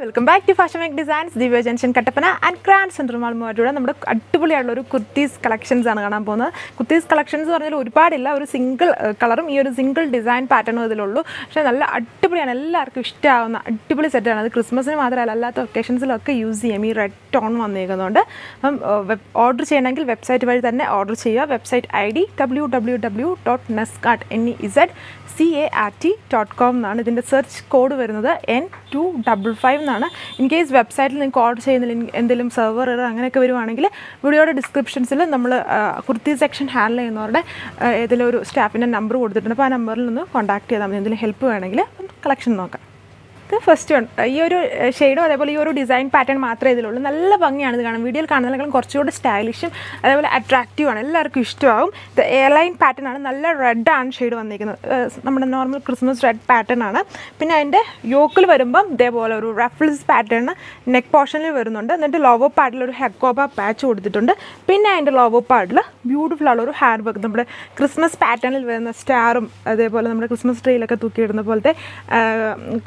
Welcome back to fashion make designs Divya junction Kattappana and grand central mall മാളുമായിട്ടുള്ള നമ്മുടെ അടിപൊളിയായിട്ടുള്ള ഒരു kurtis collections ആണ് കാണാൻ പോകുന്നത്. കുർത്തീസ് കളക്ഷൻസ് പറഞ്ഞാൽ ഒരുപാടില്ല. ഒരു സിംഗിൾ കളറും ഈ ഒരു സിംഗിൾ ഡിസൈൻ പാറ്റേണും ഇതിലുള്ളൂ. പക്ഷേ നല്ല അടിപൊളിയാണ്. എല്ലാവർക്കും ഇഷ്ടമാവുന്ന അടിപൊളി സെറ്റാണ് അത് ക്രിസ്മസിന് മാത്രമല്ല അല്ലാത്ത ഒക്കേഷൻസിലൊക്കെ യൂസ് ചെയ്യാം. ഈ റെഡ് ടോൺ വന്നിരിക്കുന്നതുകൊണ്ട് അപ്പം ഓർഡർ ചെയ്യണമെങ്കിൽ വെബ്സൈറ്റ് വഴി തന്നെ ഓർഡർ ചെയ്യുക. Website I D W W W dot Nezcart N E Z C A R T dot com എന്നാണ് ഇതിന്റെ സെർച്ച് കോഡ് വരുന്നത്. എൻ ടു ഡബിൾ ഫൈവ് എന്നാണ്. ഇൻ കേസ് വെബ്സൈറ്റിൽ നിങ്ങൾക്ക് ഓർഡർ ചെയ്യുന്നില്ല എന്തെങ്കിലും സെർവർ അങ്ങനെയൊക്കെ വരുവാണെങ്കിൽ വീഡിയോയുടെ ഡിസ്ക്രിപ്ഷൻസിൽ നമ്മൾ കുർത്തി സെക്ഷൻ ഹാൻഡിൽ ചെയ്യുന്നവരുടെ ഏതെങ്കിലും ഒരു സ്റ്റാഫിന്റെ നമ്പർ കൊടുത്തിട്ടുണ്ട്. അപ്പോൾ ആ നമ്പറിൽ നിന്ന് കോൺടാക്ട് ചെയ്താൽ മതി. എന്തെങ്കിലും ഹെൽപ്പ് വേണമെങ്കിൽ കളക്ഷൻ നോക്കാം. ഇത് ഫസ്റ്റ് ഈ ഒരു ഷെയ്ഡും അതേപോലെ ഈ ഒരു ഡിസൈൻ പാറ്റേൺ മാത്രമേ ഇതിലുള്ളൂ. നല്ല ഭംഗിയാണ് ഇത് കാണാൻ. വീഡിയോയിൽ കാണുന്നതിനേക്കാളും കുറച്ചുകൂടി സ്റ്റൈലിഷും അതേപോലെ അട്രാക്റ്റീവ് ആണ്. എല്ലാവർക്കും ഇഷ്ടമാവും. ഇത് എയർലൈൻ പാറ്റേൺ ആണ്. നല്ല റെഡ് ആണ് ഷെയ്ഡ് വന്നിരിക്കുന്നത്. നമ്മുടെ നോർമൽ ക്രിസ്മസ് റെഡ് പാറ്റേൺ ആണ്. പിന്നെ അതിന്റെ യോക്കിൽ വരുമ്പം ഇതേപോലെ ഒരു റഫിൾസ് പാറ്റേൺ നെക്ക് പോർഷനിൽ വരുന്നുണ്ട്. എന്നിട്ട് ലോവോ പാർട്ടിൽ ഒരു ഹെക്കോബ പാച്ച് കൊടുത്തിട്ടുണ്ട്. പിന്നെ അതിന്റെ ലോവോ പാർട്ടിൽ ബ്യൂട്ടിഫുൾ ആയുള്ള ഒരു ഹാൻഡ് വർക്ക് നമ്മുടെ ക്രിസ്മസ് പാറ്റേണിൽ വരുന്ന സ്റ്റാറും അതേപോലെ നമ്മുടെ ക്രിസ്മസ് ട്രീയിലൊക്കെ തൂക്കിയിടുന്ന പോലത്തെ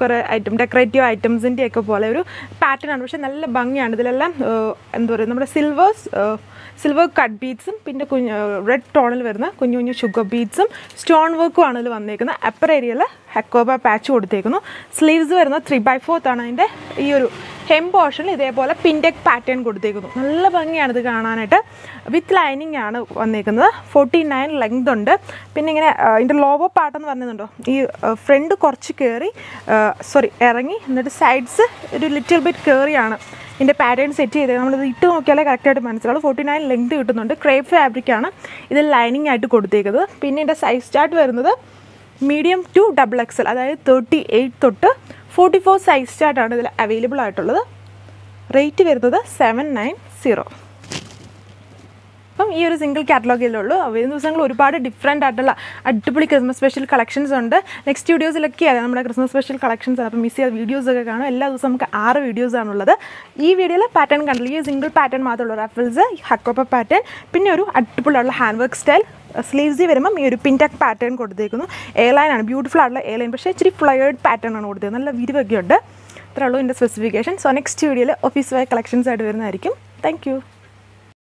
കുറേ ഐറ്റം ഡെക്കറേറ്റീവ് ഐറ്റംസിന്റെ ഒക്കെ പോലെ ഒരു പാറ്റേൺ ആണ്. പക്ഷേ നല്ല ഭംഗിയാണ്. ഇതിലെല്ലാം എന്താ പറയുക നമ്മുടെ സിൽവേഴ്സ് സിൽവർ കട്ട് ബീഡ്സും പിന്നെ കുഞ്ഞ് റെഡ് ടോണിൽ വരുന്ന കുഞ്ഞു കുഞ്ഞു ഷുഗർ ബീഡ്സും സ്റ്റോൺ വർക്കും ആണ് ഇതിൽ വന്നേക്കുന്നത്. അപ്പർ ഏരിയയിൽ ഹെക്കോബ പാച്ച് കൊടുത്തേക്കുന്നു. സ്ലീവ്സ് വരുന്ന ത്രീ ബൈ ഫോർത്ത് ആണ് അതിന്റെ ഈ ഒരു ഹെം പോർഷനിൽ ഇതേപോലെ പിൻടെക് പാറ്റേൺ കൊടുത്തേക്കുന്നു. നല്ല ഭംഗിയാണ് ഇത് കാണാനായിട്ട്. വിത്ത് ലൈനിങ് ആണ് വന്നേക്കുന്നത്. ഫോർട്ടി നയൻ ലെങ്ത് ഉണ്ട്. പിന്നെ ഇങ്ങനെ ഇതിന്റെ ലോവോ പാട്ടെന്ന് പറഞ്ഞതുണ്ടോ ഈ ഫ്രണ്ട് കുറച്ച് കയറി സോറി ഇറങ്ങി എന്നിട്ട് സൈഡ്സ് ഒരു ലിറ്റിൽ ബിറ്റ് കയറിയാണ് ഇതിന്റെ പാറ്റേൺ സെറ്റ് ചെയ്തത്. നമ്മളിത് ഇട്ട് നോക്കിയാലേ കറക്റ്റായിട്ട് മനസ്സിലാവും ഫോർട്ടി നയൻ ലെങ്ത് കിട്ടുന്നുണ്ട്. ക്രേപ്പ് ഫാബ്രിക്കാണ് ഇത് ലൈനിങ് ആയിട്ട് കൊടുത്തേക്കുന്നത്. പിന്നെ ഇതിന്റെ സൈസ് ചാർട്ട് വരുന്നത് മീഡിയം ടു ഡബിൾ എക്സൽ അതായത് തേർട്ടി എയ്റ്റ് തൊട്ട് ഫോർട്ടി ഫോർ സൈസ് ചാർട്ടാണ് ഇതിൽ അവൈലബിൾ ആയിട്ടുള്ളത്. റേറ്റ് വരുന്നത് സെവൻ നയൻ സീറോ അപ്പം ഈ ഒരു സിംഗിൾ കാറ്റലോഗിലുള്ളൂ വരുന്ന ദിവസങ്ങൾ ഒരുപാട് ഡിഫറെന്റ് ആയിട്ടുള്ള അടിപൊളി ക്രിസ്മസ് സ്പെഷ്യൽ കളക്ഷൻസ് ഉണ്ട്. നെക്സ്റ്റ് വീഡിയോസിലൊക്കെയാണ് നമ്മുടെ ക്രിസ്മസ് സ്പെഷ്യൽ കളക്ഷൻസ് അപ്പം മിസ് ചെയ്ത വീഡിയോസൊക്കെ കാണും. എല്ലാ ദിവസവും നമുക്ക് ആറ് വീഡിയോസ് ആണുള്ളത് ഈ വീഡിയോയിൽ പാറ്റേൺ കണ്ടില്ല? ഈ സിംഗിൾ പാറ്റേൺ മാത്രമുള്ള റഫിൾസ് ഹക്കോപ്പ പാറ്റേൺ പിന്നെ ഒരു അടിപൊളിയുള്ള ഹാൻഡ് വർക്ക് സ്റ്റൈൽ സ്ലീവ്സിൽ വരുമ്പം ഈ ഒരു പിൻടാക് പാറ്റേൺ കൊടുത്തേക്കുന്നു. ലൈൻ ആണ് ബ്യൂട്ടിഫുൾ ആയിട്ടുള്ള എ ലൈൻ പക്ഷേ ഇച്ചിരി ഫ്ലയേർഡ് പാറ്റേൺ ആണ് കൊടുത്തേക്കുന്നത്. നല്ല വിരിവൊക്കെ ഉണ്ട് ഇത്രേ ഉള്ളൂ ഇതിന്റെ സ്പെസിഫിക്കേഷൻ സോ നെക്സ്റ്റ് വീഡിയോയിൽ ഓഫീസ് വൈ കളക്ഷൻസ് ആയിട്ട് വരുന്നതായിരിക്കും. താങ്ക്